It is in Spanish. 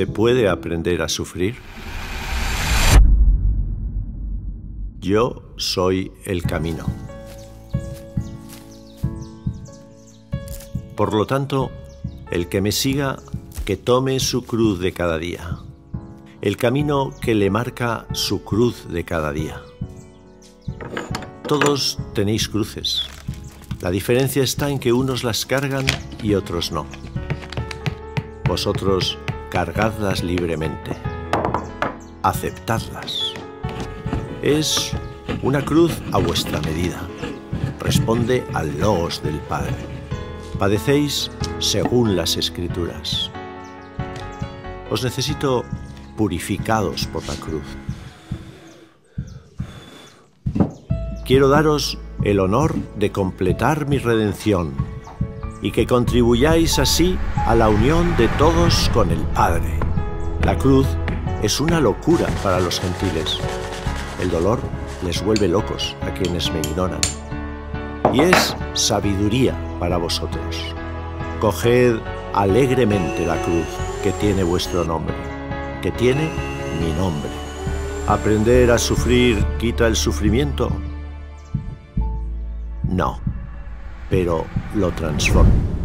¿Se puede aprender a sufrir? Yo soy el camino. Por lo tanto, el que me siga, que tome su cruz de cada día. El camino que le marca su cruz de cada día. Todos tenéis cruces. La diferencia está en que unos las cargan y otros no. Vosotros cargadlas libremente. Aceptadlas. Es una cruz a vuestra medida. Responde al logos del Padre. Padecéis según las Escrituras. Os necesito purificados por la cruz. Quiero daros el honor de completar mi redención y que contribuyáis así a la unión de todos con el Padre. La cruz es una locura para los gentiles. El dolor les vuelve locos a quienes me ignoran. Y es sabiduría para vosotros. Coged alegremente la cruz que tiene vuestro nombre, que tiene mi nombre. ¿Aprender a sufrir quita el sufrimiento? No pero lo transformo.